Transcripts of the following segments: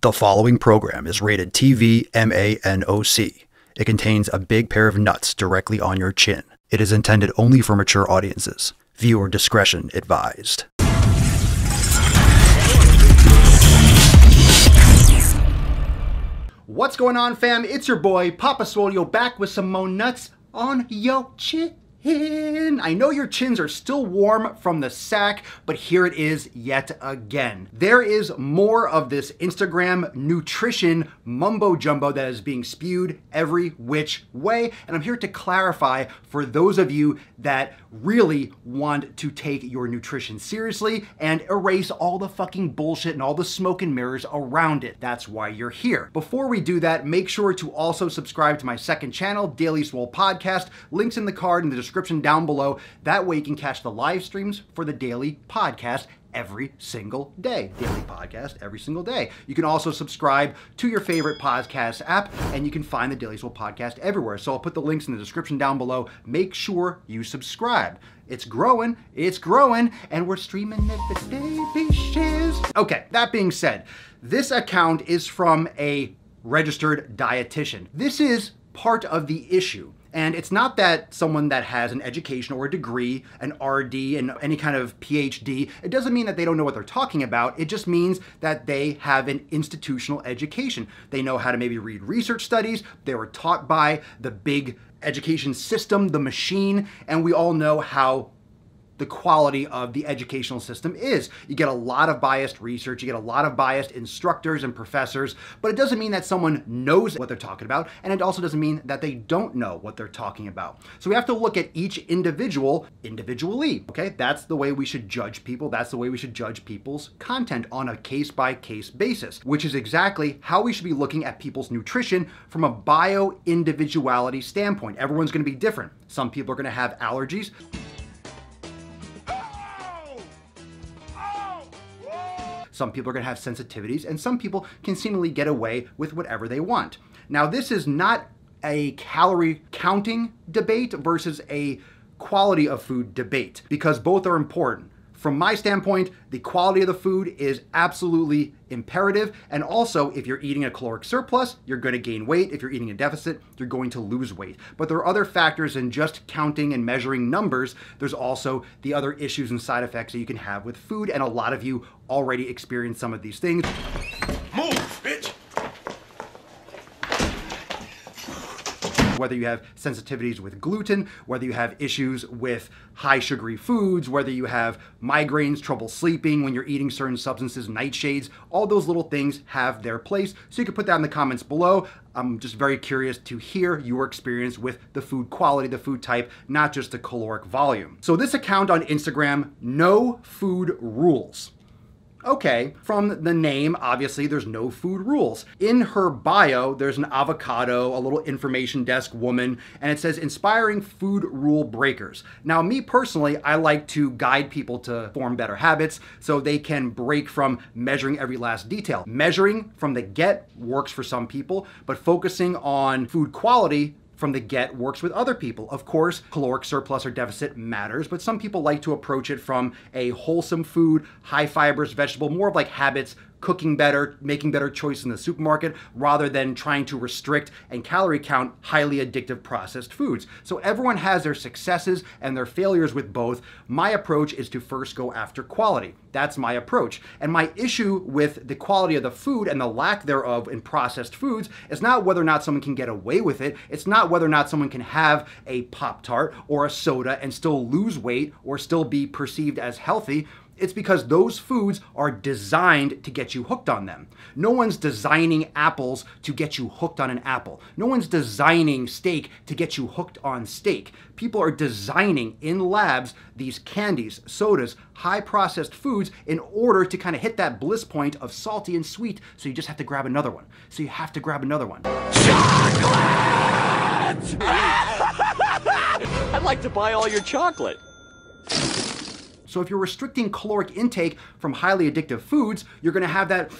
The following program is rated TV MANOC. It contains a big pair of nuts directly on your chin. It is intended only for mature audiences. Viewer discretion advised. What's going on, fam? It's your boy, Papa Swolio, back with some more nuts on yo chin. I know your chins are still warm from the sack, but here it is yet again. There is more of this Instagram nutrition mumbo jumbo that is being spewed every which way, and I'm here to clarify for those of you that really want to take your nutrition seriously and erase all the fucking bullshit and all the smoke and mirrors around it. That's why you're here. Before we do that, make sure to also subscribe to my second channel, Daily Swole Podcast. Links in the card in the description down below. That way you can catch the live streams for the daily podcast every single day. Daily podcast every single day. You can also subscribe to your favorite podcast app and you can find the Daily Swole podcast everywhere. So I'll put the links in the description down below. Make sure you subscribe. It's growing, it's growing, and we're streaming it the baby shiz. Okay, that being said, this account is from a registered dietitian. This is part of the issue. And it's not that someone that has an education or a degree, an RD, and any kind of PhD, it doesn't mean that they don't know what they're talking about. It just means that they have an institutional education. They know how to maybe read research studies, they were taught by the big education system, the machine, and we all know how the quality of the educational system is. You get a lot of biased research, you get a lot of biased instructors and professors, but it doesn't mean that someone knows what they're talking about, and it also doesn't mean that they don't know what they're talking about. So we have to look at each individual individually, okay? That's the way we should judge people, that's the way we should judge people's content on a case by case basis, which is exactly how we should be looking at people's nutrition from a bio individuality standpoint. Everyone's gonna be different. Some people are gonna have allergies. Some people are going to have sensitivities, and some people can seemingly get away with whatever they want. Now, this is not a calorie counting debate versus a quality of food debate because both are important. From my standpoint, the quality of the food is absolutely imperative. And also, if you're eating a caloric surplus, you're going to gain weight. If you're eating a deficit, you're going to lose weight. But there are other factors in just counting and measuring numbers. There's also the other issues and side effects that you can have with food. And a lot of you already experience some of these things. Move, bitch! Whether you have sensitivities with gluten, whether you have issues with high sugary foods, whether you have migraines, trouble sleeping when you're eating certain substances, nightshades, all those little things have their place. So you can put that in the comments below. I'm just very curious to hear your experience with the food quality, the food type, not just the caloric volume. So this account on Instagram, No Food Rules. Okay, from the name, obviously, there's no food rules. In her bio, there's an avocado, a little information desk woman, and it says inspiring food rule breakers. Now, me personally, I like to guide people to form better habits so they can break from measuring every last detail. Measuring from the get works for some people, but focusing on food quality from the get works with other people. Of course, caloric surplus or deficit matters, but some people like to approach it from a wholesome food, high fibers, vegetable, more of like habits, cooking better, making better choices in the supermarket, rather than trying to restrict and calorie count highly addictive processed foods. So everyone has their successes and their failures with both. My approach is to first go after quality. That's my approach. And my issue with the quality of the food and the lack thereof in processed foods is not whether or not someone can get away with it. It's not whether or not someone can have a Pop Tart or a soda and still lose weight or still be perceived as healthy. It's because those foods are designed to get you hooked on them. No one's designing apples to get you hooked on an apple. No one's designing steak to get you hooked on steak. People are designing in labs these candies, sodas, high processed foods in order to kind of hit that bliss point of salty and sweet. So you just have to grab another one. So you have to grab another one. Chocolate! I'd like to buy all your chocolate. So if you're restricting caloric intake from highly addictive foods, you're gonna have that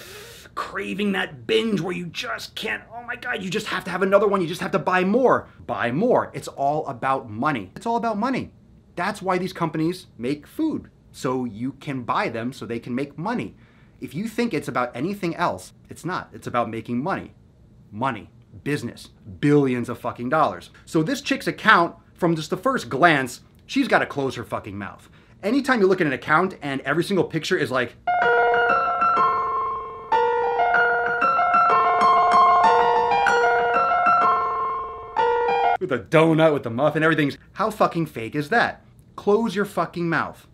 craving, that binge where you just can't, oh my God, you just have to have another one. You just have to buy more. Buy more. It's all about money. It's all about money. That's why these companies make food. So you can buy them so they can make money. If you think it's about anything else, it's not. It's about making money. Money. Business. Billions of fucking dollars. So this chick's account, from just the first glance, she's got to close her fucking mouth. Anytime you look at an account and every single picture is like, with a donut, with the muffin, everything's. How fucking fake is that? Close your fucking mouth.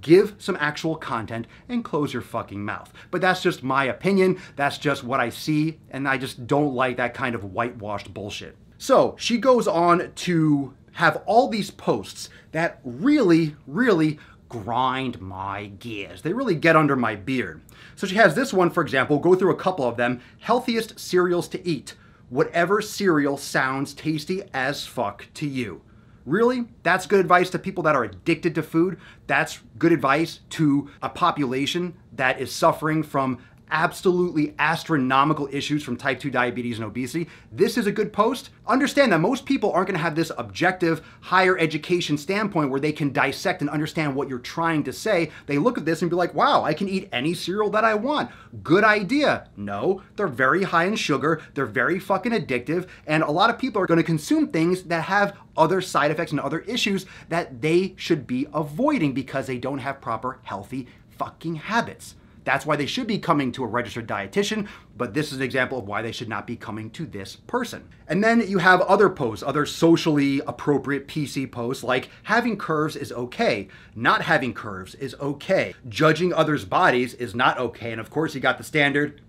Give some actual content and close your fucking mouth. But that's just my opinion. That's just what I see. And I just don't like that kind of whitewashed bullshit. So she goes on to have all these posts that really, really grind my gears. They really get under my beard. So she has this one, for example, go through a couple of them healthiest cereals to eat whatever cereal sounds tasty as fuck to you. Really? That's good advice to people that are addicted to food. That's good advice to a population that is suffering from absolutely astronomical issues from type 2 diabetes and obesity. This is a good post. Understand that most people aren't going to have this objective higher education standpoint where they can dissect and understand what you're trying to say. They look at this and be like, wow, I can eat any cereal that I want. Good idea. No, they're very high in sugar, they're very fucking addictive, and a lot of people are going to consume things that have other side effects and other issues that they should be avoiding because they don't have proper healthy fucking habits. That's why they should be coming to a registered dietitian, but this is an example of why they should not be coming to this person. And then you have other posts, other socially appropriate PC posts, like having curves is okay, not having curves is okay, judging others' bodies is not okay, and of course you got the standard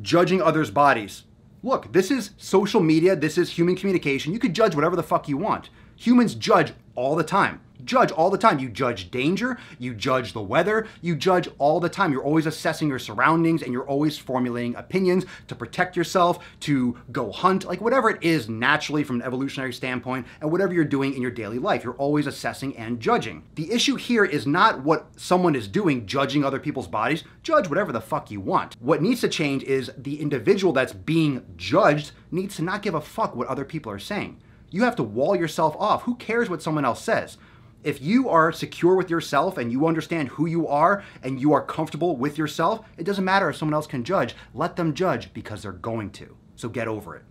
judging others' bodies. Look, this is social media, this is human communication. You could judge whatever the fuck you want. Humans judge all the time judge all the time. You judge danger, you judge the weather, you judge all the time. You're always assessing your surroundings and you're always formulating opinions to protect yourself, to go hunt, like whatever it is naturally from an evolutionary standpoint, and whatever you're doing in your daily life. You're always assessing and judging. The issue here is not what someone is doing, judging other people's bodies. Judge whatever the fuck you want. What needs to change is the individual that's being judged needs to not give a fuck what other people are saying. You have to wall yourself off. Who cares what someone else says? If you are secure with yourself and you understand who you are and you are comfortable with yourself, it doesn't matter if someone else can judge. Let them judge because they're going to. So get over it.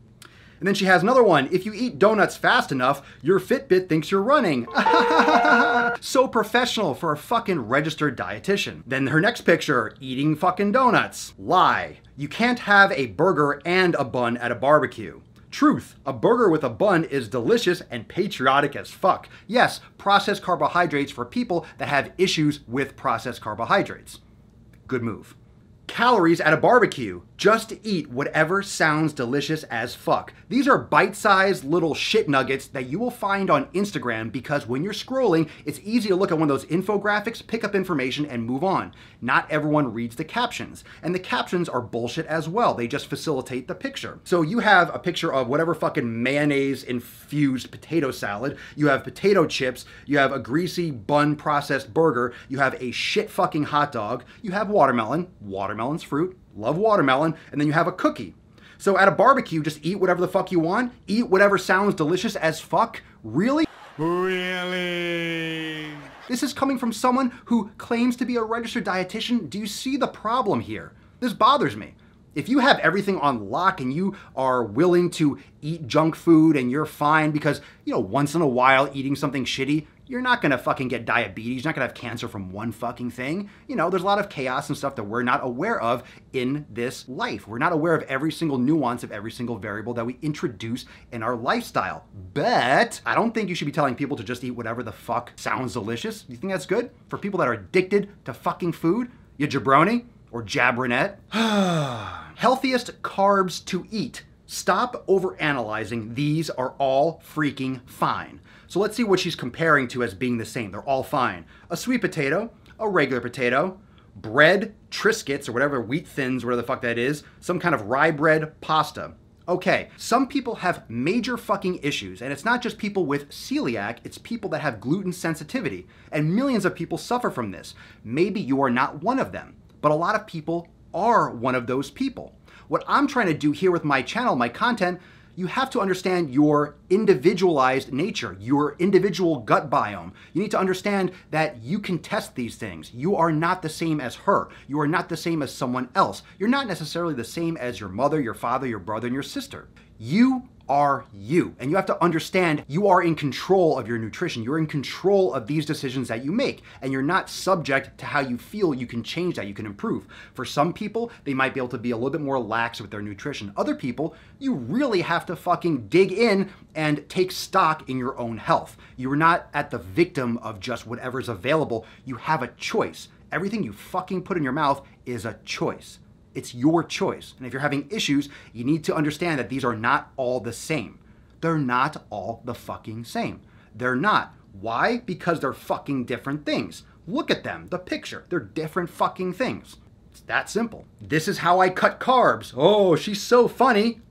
And then she has another one. If you eat donuts fast enough, your Fitbit thinks you're running. so professional for a fucking registered dietitian. Then her next picture, eating fucking donuts. Lie. You can't have a burger and a bun at a barbecue. Truth, a burger with a bun is delicious and patriotic as fuck. Yes, processed carbohydrates for people that have issues with processed carbohydrates. Good move calories at a barbecue. Just eat whatever sounds delicious as fuck. These are bite sized little shit nuggets that you will find on Instagram because when you're scrolling, it's easy to look at one of those infographics, pick up information, and move on. Not everyone reads the captions. And the captions are bullshit as well, they just facilitate the picture. So you have a picture of whatever fucking mayonnaise infused potato salad, you have potato chips, you have a greasy bun processed burger, you have a shit fucking hot dog, you have watermelon watermelon's fruit, love watermelon, and then you have a cookie. So at a barbecue, just eat whatever the fuck you want, eat whatever sounds delicious as fuck. Really? Really? This is coming from someone who claims to be a registered dietitian. Do you see the problem here? This bothers me. If you have everything on lock and you are willing to eat junk food and you're fine because, you know, once in a while eating something shitty, you're not gonna fucking get diabetes, you're not gonna have cancer from one fucking thing. You know, there's a lot of chaos and stuff that we're not aware of in this life. We're not aware of every single nuance of every single variable that we introduce in our lifestyle. But I don't think you should be telling people to just eat whatever the fuck sounds delicious. You think that's good? For people that are addicted to fucking food? You jabroni? Or jabronette. Healthiest carbs to eat. Stop overanalyzing. These are all freaking fine. So let's see what she's comparing to as being the same. They're all fine. A sweet potato, a regular potato, bread, Triscuits, or whatever, wheat thins, whatever the fuck that is, some kind of rye bread pasta. Okay, some people have major fucking issues, and it's not just people with celiac, it's people that have gluten sensitivity, and millions of people suffer from this. Maybe you are not one of them, but a lot of people are one of those people. What I'm trying to do here with my channel, my content, you have to understand your individualized nature, your individual gut biome. You need to understand that you can test these things. You are not the same as her. You are not the same as someone else. You're not necessarily the same as your mother, your father, your brother, and your sister. You are you. And you have to understand you are in control of your nutrition. You're in control of these decisions that you make. And you're not subject to how you feel. You can change that. You can improve. For some people, they might be able to be a little bit more lax with their nutrition. Other people, you really have to fucking dig in and take stock in your own health. You're not at the victim of just whatever's available. You have a choice. Everything you fucking put in your mouth is a choice. It's your choice. And if you're having issues, you need to understand that these are not all the same. They're not all the fucking same. They're not. Why? Because they're fucking different things. Look at them, the picture. They're different fucking things. It's that simple. This is how I cut carbs. Oh, she's so funny.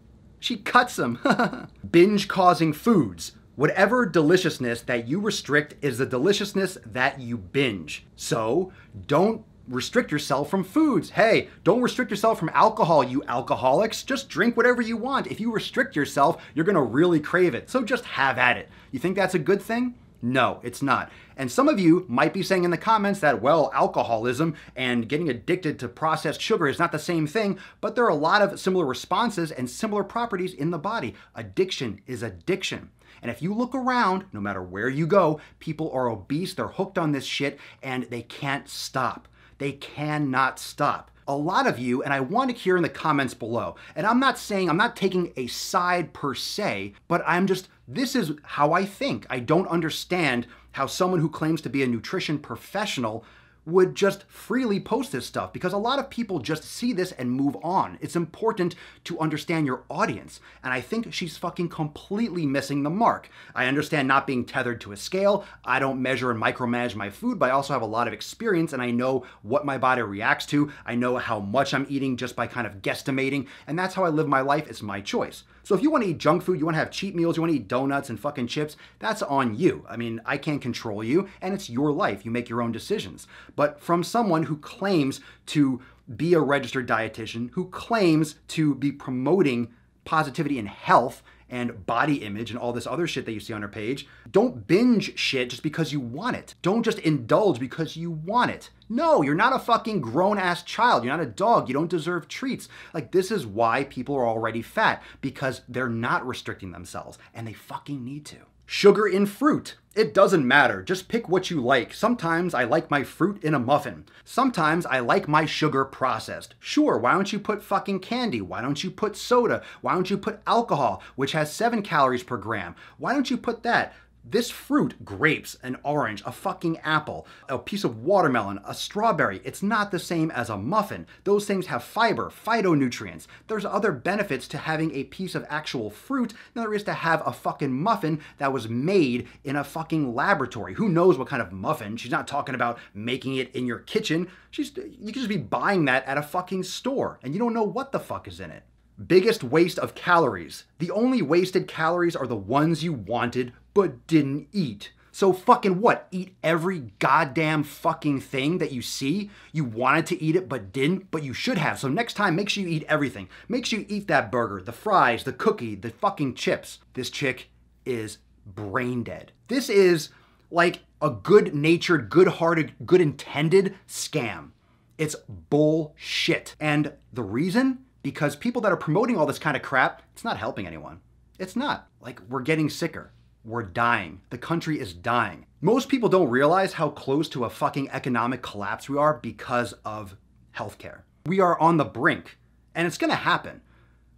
She cuts them. Binge causing foods. Whatever deliciousness that you restrict is the deliciousness that you binge. So don't restrict yourself from foods. Hey, don't restrict yourself from alcohol, you alcoholics. Just drink whatever you want. If you restrict yourself, you're gonna really crave it. So just have at it. You think that's a good thing? No, it's not. And some of you might be saying in the comments that, well, alcoholism and getting addicted to processed sugar is not the same thing, but there are a lot of similar responses and similar properties in the body. Addiction is addiction. And if you look around, no matter where you go, people are obese, they're hooked on this shit, and they can't stop. They cannot stop. A lot of you, and I want to hear in the comments below, and I'm not saying, I'm not taking a side per se, but I'm just, this is how I think. I don't understand how someone who claims to be a nutrition professional would just freely post this stuff because a lot of people just see this and move on. It's important to understand your audience, and I think she's fucking completely missing the mark. I understand not being tethered to a scale. I don't measure and micromanage my food, but I also have a lot of experience and I know what my body reacts to. I know how much I'm eating just by kind of guesstimating, and that's how I live my life. It's my choice. So if you want to eat junk food, you want to have cheat meals, you want to eat donuts and fucking chips, that's on you. I mean, I can't control you, and it's your life. You make your own decisions. But from someone who claims to be a registered dietitian, who claims to be promoting positivity and health and body image and all this other shit that you see on her page. Don't binge shit just because you want it. Don't just indulge because you want it. No, you're not a fucking grown ass child. You're not a dog. You don't deserve treats. Like, this is why people are already fat because they're not restricting themselves and they fucking need to. Sugar in fruit. It doesn't matter. Just pick what you like. Sometimes I like my fruit in a muffin. Sometimes I like my sugar processed. Sure, why don't you put fucking candy? Why don't you put soda? Why don't you put alcohol, which has seven calories per gram? Why don't you put that? This fruit, grapes, an orange, a fucking apple, a piece of watermelon, a strawberry, it's not the same as a muffin. Those things have fiber, phytonutrients. There's other benefits to having a piece of actual fruit than there is to have a fucking muffin that was made in a fucking laboratory. Who knows what kind of muffin? She's not talking about making it in your kitchen. She's you could just be buying that at a fucking store and you don't know what the fuck is in it. Biggest waste of calories. The only wasted calories are the ones you wanted but didn't eat. So fucking what? Eat every goddamn fucking thing that you see? You wanted to eat it but didn't, but you should have. So next time, make sure you eat everything. Make sure you eat that burger, the fries, the cookie, the fucking chips. This chick is brain dead. This is like a good natured, good hearted, good intended scam. It's bullshit. And the reason? Because people that are promoting all this kind of crap, it's not helping anyone. It's not. Like, we're getting sicker. We're dying. The country is dying. Most people don't realize how close to a fucking economic collapse we are because of healthcare. We are on the brink, and it's gonna happen.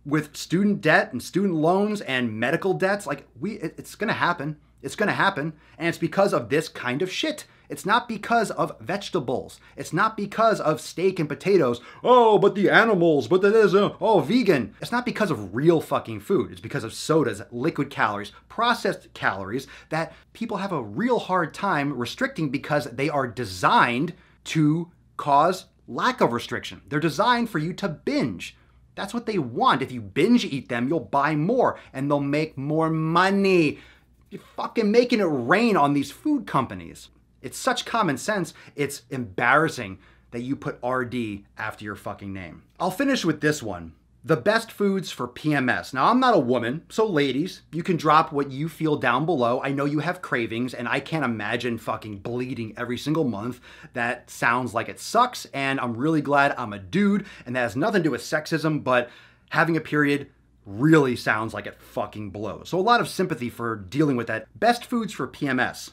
With student debt and student loans and medical debts, like, we, it's gonna happen. It's gonna happen, and it's because of this kind of shit. It's not because of vegetables. It's not because of steak and potatoes. Oh, but the animals, but that is, uh, oh, vegan. It's not because of real fucking food. It's because of sodas, liquid calories, processed calories that people have a real hard time restricting because they are designed to cause lack of restriction. They're designed for you to binge. That's what they want. If you binge eat them, you'll buy more and they'll make more money. You're fucking making it rain on these food companies. It's such common sense, it's embarrassing that you put RD after your fucking name. I'll finish with this one. The best foods for PMS. Now, I'm not a woman, so ladies, you can drop what you feel down below. I know you have cravings, and I can't imagine fucking bleeding every single month. That sounds like it sucks, and I'm really glad I'm a dude, and that has nothing to do with sexism, but having a period really sounds like it fucking blows. So, a lot of sympathy for dealing with that. Best foods for PMS.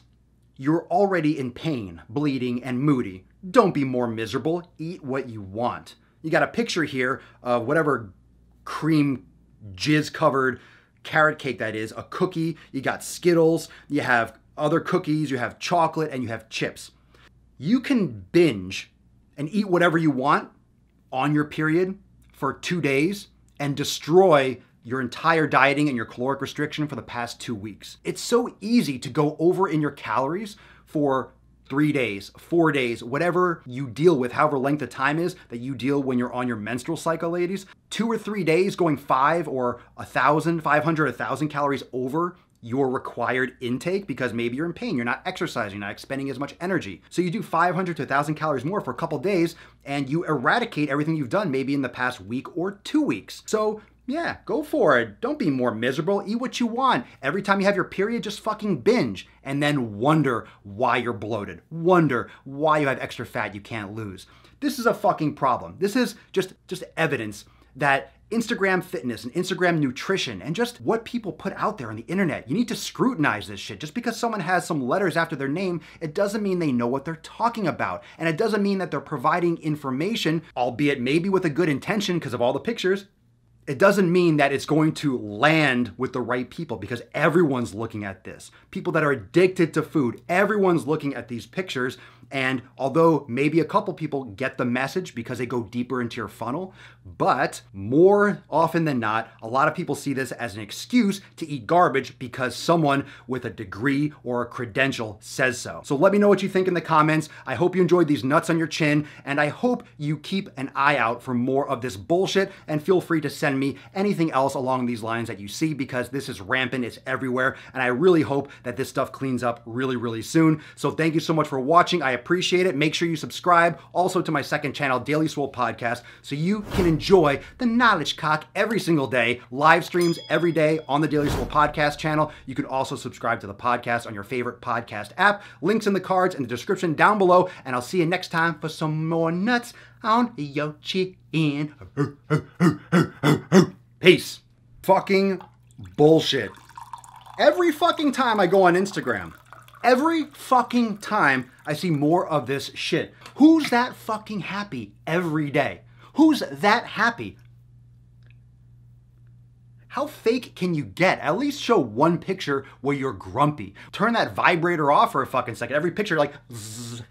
You're already in pain, bleeding, and moody. Don't be more miserable. Eat what you want. You got a picture here of whatever cream jizz covered carrot cake that is, a cookie. You got Skittles, you have other cookies, you have chocolate, and you have chips. You can binge and eat whatever you want on your period for two days and destroy your entire dieting and your caloric restriction for the past two weeks. It's so easy to go over in your calories for three days, four days, whatever you deal with, however length of time is that you deal when you're on your menstrual cycle, ladies. Two or three days going five or a thousand, 500, a thousand calories over your required intake because maybe you're in pain, you're not exercising, you're not expending as much energy. So you do 500 to 1,000 calories more for a couple days and you eradicate everything you've done maybe in the past week or two weeks. So yeah, go for it. Don't be more miserable. Eat what you want. Every time you have your period, just fucking binge and then wonder why you're bloated. Wonder why you have extra fat you can't lose. This is a fucking problem. This is just just evidence that Instagram fitness and Instagram nutrition and just what people put out there on the internet. You need to scrutinize this shit. Just because someone has some letters after their name, it doesn't mean they know what they're talking about. And it doesn't mean that they're providing information, albeit maybe with a good intention because of all the pictures, it doesn't mean that it's going to land with the right people because everyone's looking at this. People that are addicted to food, everyone's looking at these pictures. And although maybe a couple people get the message because they go deeper into your funnel, but more often than not, a lot of people see this as an excuse to eat garbage because someone with a degree or a credential says so. So let me know what you think in the comments. I hope you enjoyed these nuts on your chin, and I hope you keep an eye out for more of this bullshit. And feel free to send me anything else along these lines that you see because this is rampant, it's everywhere, and I really hope that this stuff cleans up really, really soon. So thank you so much for watching. I appreciate it. Make sure you subscribe also to my second channel, Daily Swole Podcast, so you can enjoy the knowledge cock every single day, live streams every day on the Daily Swole Podcast channel. You can also subscribe to the podcast on your favorite podcast app. Links in the cards in the description down below, and I'll see you next time for some more nuts on your chin. Peace. Fucking bullshit. Every fucking time I go on Instagram, every fucking time I see more of this shit. Who's that fucking happy every day? Who's that happy? How fake can you get? At least show one picture where you're grumpy. Turn that vibrator off for a fucking second. Every picture, like, zzz,